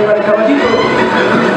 我々様に